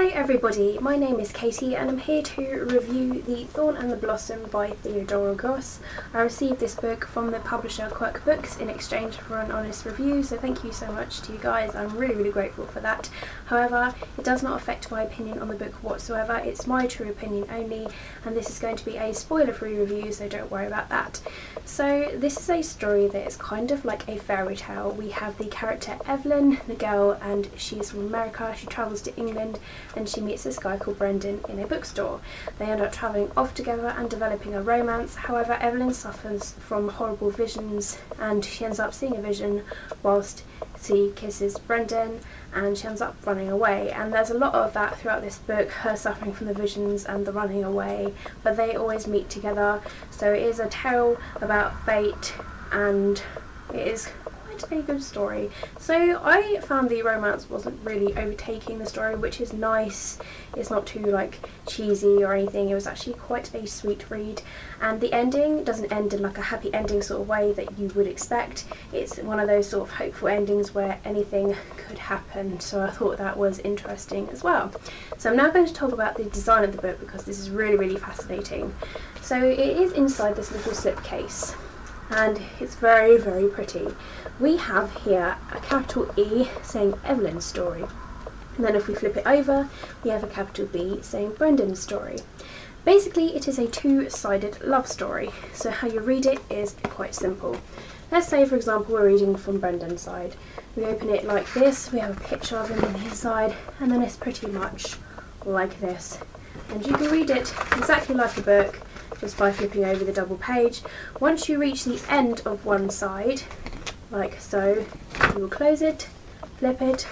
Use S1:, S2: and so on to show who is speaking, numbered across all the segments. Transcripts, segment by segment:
S1: Hey everybody, my name is Katie and I'm here to review The Thorn and the Blossom by Theodora Goss. I received this book from the publisher Quirk Books in exchange for an honest review, so thank you so much to you guys, I'm really really grateful for that. However, it does not affect my opinion on the book whatsoever, it's my true opinion only and this is going to be a spoiler free review so don't worry about that. So this is a story that is kind of like a fairy tale. We have the character Evelyn, the girl, and she's from America, she travels to England and she meets this guy called Brendan in a bookstore. They end up travelling off together and developing a romance. However, Evelyn suffers from horrible visions and she ends up seeing a vision whilst she kisses Brendan and she ends up running away and there's a lot of that throughout this book her suffering from the visions and the running away but they always meet together so it is a tale about fate and it is a good story. So I found the romance wasn't really overtaking the story, which is nice. It's not too like cheesy or anything. It was actually quite a sweet read. And the ending doesn't end in like a happy ending sort of way that you would expect. It's one of those sort of hopeful endings where anything could happen. So I thought that was interesting as well. So I'm now going to talk about the design of the book because this is really, really fascinating. So it is inside this little slipcase and it's very very pretty. We have here a capital E saying Evelyn's story and then if we flip it over we have a capital B saying Brendan's story. Basically it is a two-sided love story so how you read it is quite simple. Let's say for example we're reading from Brendan's side. We open it like this, we have a picture of him on the inside and then it's pretty much like this and you can read it exactly like a book just by flipping over the double page. Once you reach the end of one side, like so, you will close it, flip it,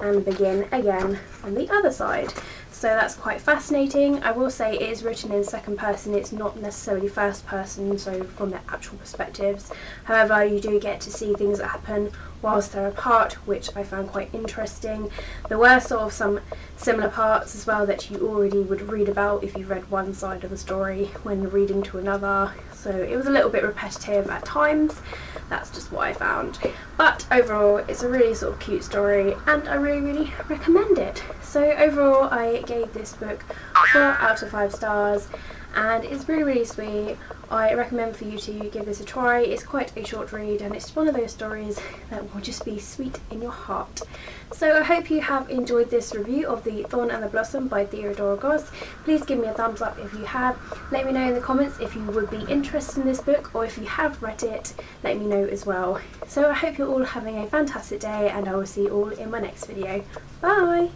S1: and begin again on the other side. So that's quite fascinating. I will say it is written in second person, it's not necessarily first person, so from the actual perspectives. However, you do get to see things that happen whilst they're apart, which I found quite interesting. There were sort of some similar parts as well that you already would read about if you read one side of the story when reading to another. So it was a little bit repetitive at times that's just what I found. But overall, it's a really sort of cute story and I really, really recommend it. So overall, I gave this book 4 out of 5 stars and it's really really sweet. I recommend for you to give this a try. It's quite a short read and it's one of those stories that will just be sweet in your heart. So I hope you have enjoyed this review of The Thorn and the Blossom by Theodora Goss. Please give me a thumbs up if you have. Let me know in the comments if you would be interested in this book or if you have read it, let me know as well. So I hope you're all having a fantastic day and I will see you all in my next video. Bye!